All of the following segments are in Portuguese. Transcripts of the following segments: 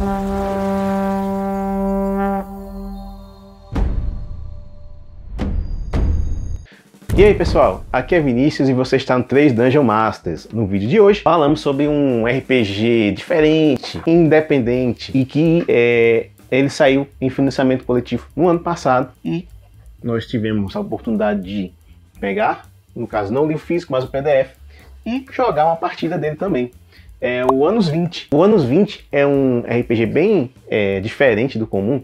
E aí pessoal, aqui é Vinícius e você está no 3 Dungeon Masters. No vídeo de hoje falamos sobre um RPG diferente, independente e que é, ele saiu em financiamento coletivo no ano passado e nós tivemos a oportunidade de pegar, no caso não o livro físico, mas o PDF e jogar uma partida dele também. É o Anos 20. O Anos 20 é um RPG bem é, diferente do comum,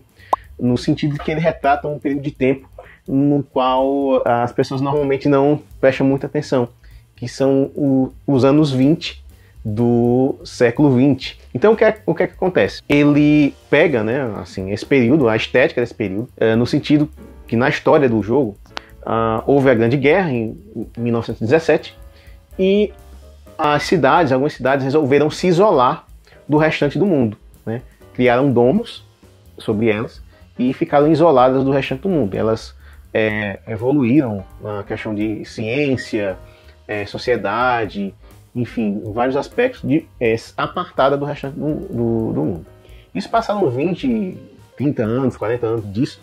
no sentido que ele retrata um período de tempo no qual as pessoas normalmente não prestam muita atenção, que são o, os anos 20 do século 20. Então o que, é, o que é que acontece? Ele pega, né, assim, esse período, a estética desse período, é, no sentido que na história do jogo uh, houve a Grande Guerra em 1917 e as cidades, algumas cidades resolveram se isolar do restante do mundo, né? Criaram domos sobre elas e ficaram isoladas do restante do mundo. Elas é, evoluíram na questão de ciência, é, sociedade, enfim, vários aspectos de, é, apartada do restante do, do, do, mundo. Isso passaram 20, 30 anos, 40 anos disso,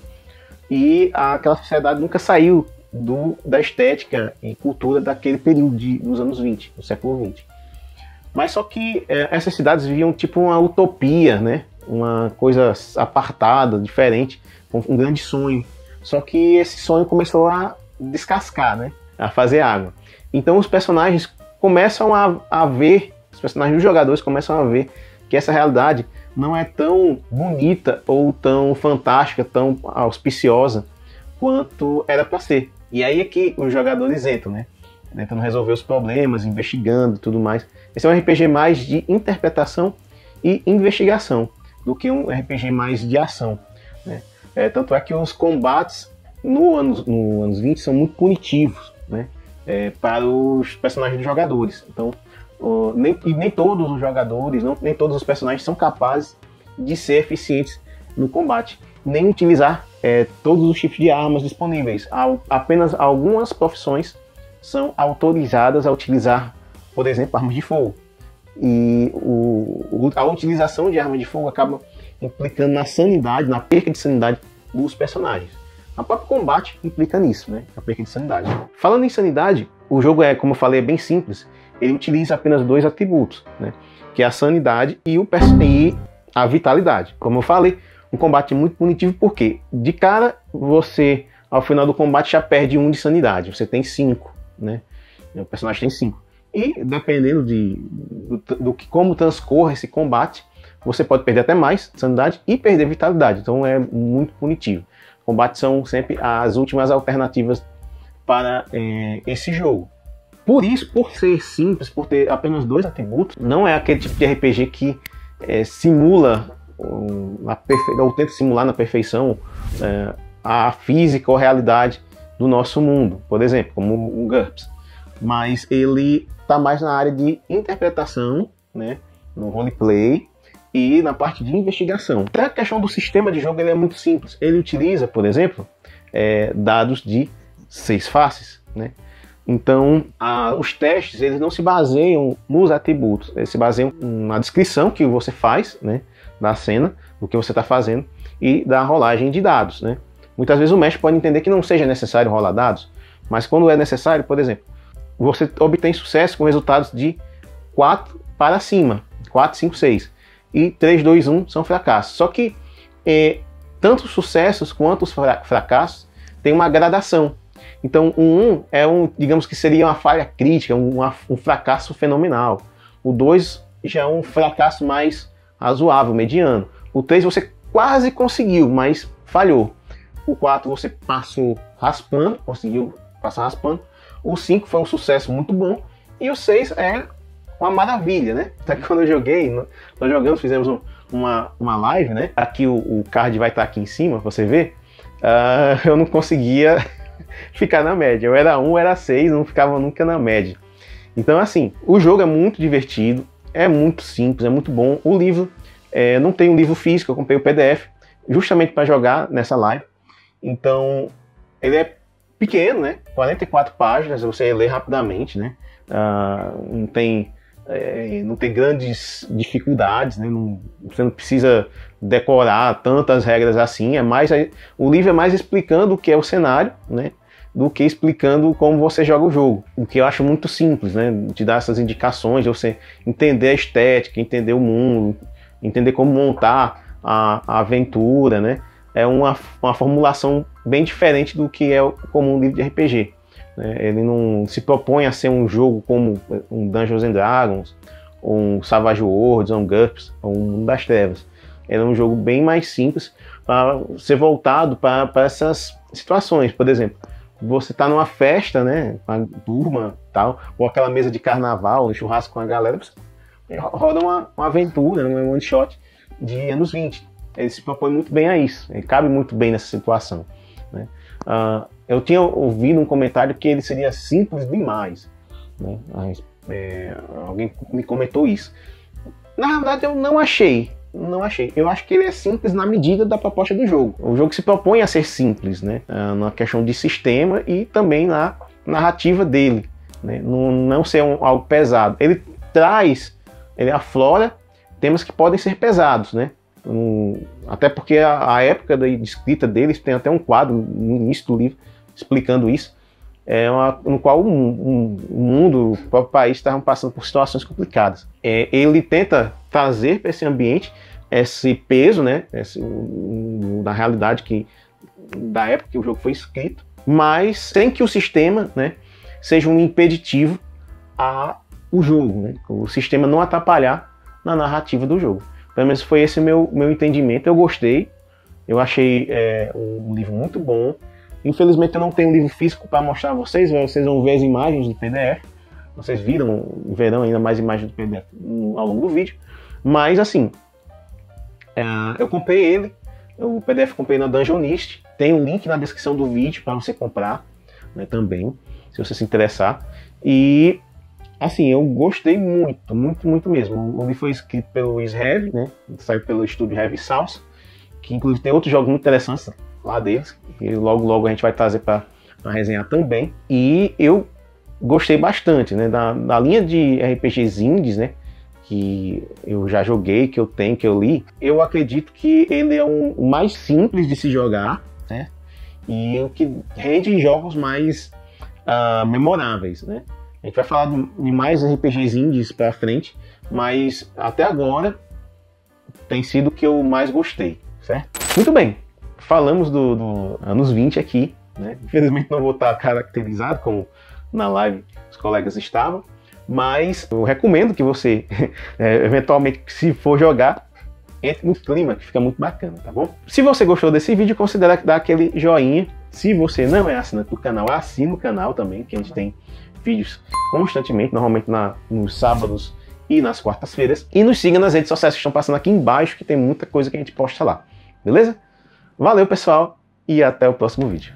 e aquela sociedade nunca saiu do, da estética e cultura daquele período de, dos anos 20, do século 20. Mas só que é, essas cidades viviam tipo uma utopia, né? uma coisa apartada, diferente, um grande sonho só que esse sonho começou a descascar, né? A fazer água. Então os personagens começam a, a ver, os personagens dos jogadores começam a ver que essa realidade não é tão bonita ou tão fantástica, tão auspiciosa quanto era para ser. E aí é que os jogadores entram, né? Tentando resolver os problemas, investigando e tudo mais. Esse é um RPG mais de interpretação e investigação do que um RPG mais de ação. Né? É, tanto é que os combates no anos, no anos 20 são muito punitivos né, é, para os personagens dos jogadores. Então, nem, e nem todos os jogadores, não, nem todos os personagens são capazes de ser eficientes no combate, nem utilizar é, todos os tipos de armas disponíveis. Apenas algumas profissões são autorizadas a utilizar, por exemplo, armas de fogo. E o, a utilização de armas de fogo acaba implicando na sanidade, na perca de sanidade dos personagens. A próprio combate implica nisso, né? A perca de sanidade. Falando em sanidade, o jogo é, como eu falei, é bem simples. Ele utiliza apenas dois atributos, né? Que é a sanidade e, o e a vitalidade. Como eu falei, um combate muito punitivo porque de cara você ao final do combate já perde um de sanidade. Você tem cinco, né? O personagem tem cinco. E dependendo de, do, do que como transcorre esse combate, você pode perder até mais sanidade e perder vitalidade. Então é muito punitivo. Combates são sempre as últimas alternativas para é, esse jogo. Por isso, por ser simples, por ter apenas dois atributos, não é aquele tipo de RPG que é, simula um, perfe... ou tenta simular na perfeição é, a física ou realidade do nosso mundo, por exemplo, como o GURPS. Mas ele está mais na área de interpretação, né, no roleplay, e na parte de investigação. Até a questão do sistema de jogo ele é muito simples. Ele utiliza, por exemplo, é, dados de seis faces, né? Então, a, os testes eles não se baseiam nos atributos, eles se baseiam na descrição que você faz, né, da cena, do que você está fazendo e da rolagem de dados, né? Muitas vezes o mestre pode entender que não seja necessário rolar dados, mas quando é necessário, por exemplo, você obtém sucesso com resultados de 4 para cima, 4, 5, 6 e 3, 2, 1 são fracassos. Só que é, tanto os sucessos quanto os fracassos têm uma gradação. Então, o 1 é um, digamos que seria uma falha crítica, um, um fracasso fenomenal. O 2 já é um fracasso mais razoável, mediano. O 3 você quase conseguiu, mas falhou. O 4 você passou raspando, conseguiu passar raspando. O 5 foi um sucesso muito bom. E o 6 é uma maravilha, né? Até quando eu joguei, nós jogamos, fizemos um, uma, uma live, né? Aqui o, o card vai estar aqui em cima, você vê. Uh, eu não conseguia ficar na média. Eu era um, era seis, não ficava nunca na média. Então, assim, o jogo é muito divertido, é muito simples, é muito bom. O livro, é, não tem um livro físico, eu comprei o PDF, justamente para jogar nessa live. Então, ele é pequeno, né? 44 páginas, você lê rapidamente, né? Uh, não tem é, não tem grandes dificuldades, né? não, você não precisa decorar tantas regras assim, é mais o livro é mais explicando o que é o cenário, né? Do que explicando como você joga o jogo. O que eu acho muito simples, né? Te dar essas indicações, você entender a estética, entender o mundo, entender como montar a, a aventura, né? É uma, uma formulação bem diferente do que é o comum livro de RPG. Né? Ele não se propõe a ser um jogo como um Dungeons and Dragons, ou um Savage Worlds, ou um GURPS, ou um Mundo das Trevas. Ele é um jogo bem mais simples para ser voltado para essas situações. Por exemplo, você está numa festa, né, com a turma tal, ou aquela mesa de carnaval, um churrasco com a galera, roda uma, uma aventura, um one shot de anos 20. Ele se propõe muito bem a isso, ele cabe muito bem nessa situação. Né? Uh, eu tinha ouvido um comentário que ele seria simples demais. Né? Mas, é, alguém me comentou isso. Na verdade, eu não achei. Não achei. Eu acho que ele é simples na medida da proposta do jogo. O jogo se propõe a ser simples, né? Uh, na questão de sistema e também na narrativa dele. Né? Não, não ser um, algo pesado. Ele traz, ele aflora temas que podem ser pesados, né? Um, até porque a, a época da escrita deles tem até um quadro no início do livro explicando isso, é uma, no qual o, mundo, o próprio país estavam passando por situações complicadas. É, ele tenta trazer para esse ambiente esse peso, né, esse, da realidade que da época que o jogo foi escrito, mas sem que o sistema, né, seja um impeditivo a o jogo, né, o sistema não atrapalhar na narrativa do jogo. Pelo menos foi esse meu meu entendimento. Eu gostei, eu achei é, um livro muito bom. Infelizmente eu não tenho livro físico para mostrar a vocês, vocês vão ver as imagens do PDF. Vocês viram, verão ainda mais imagens do PDF ao longo do vídeo. Mas assim, é, eu comprei ele, o PDF comprei na Dungeonist. Tem um link na descrição do vídeo para você comprar né, também, se você se interessar. E assim, eu gostei muito, muito, muito mesmo. O livro foi escrito pelo Israel, né? Saiu pelo estúdio Heavy South, que inclusive tem outros jogos muito interessantes lá deles, e logo logo a gente vai trazer para resenhar também. E eu gostei bastante, né, da, da linha de RPGs indies, né, que eu já joguei, que eu tenho, que eu li. Eu acredito que ele é o um, mais simples de se jogar, né, e o que rende jogos mais uh, memoráveis, né. A gente vai falar de mais RPGs indies para frente, mas até agora tem sido o que eu mais gostei, certo? Muito bem, falamos do, do anos 20 aqui, né? Infelizmente não vou estar caracterizado como na live os colegas estavam, mas eu recomendo que você, é, eventualmente, se for jogar, entre no clima, que fica muito bacana, tá bom? Se você gostou desse vídeo, considere dar aquele joinha. Se você não é assinante do canal, assina o canal também, que a gente tem vídeos constantemente, normalmente na, nos sábados e nas quartas-feiras. E nos siga nas redes sociais que estão passando aqui embaixo, que tem muita coisa que a gente posta lá. Beleza? Valeu, pessoal, e até o próximo vídeo.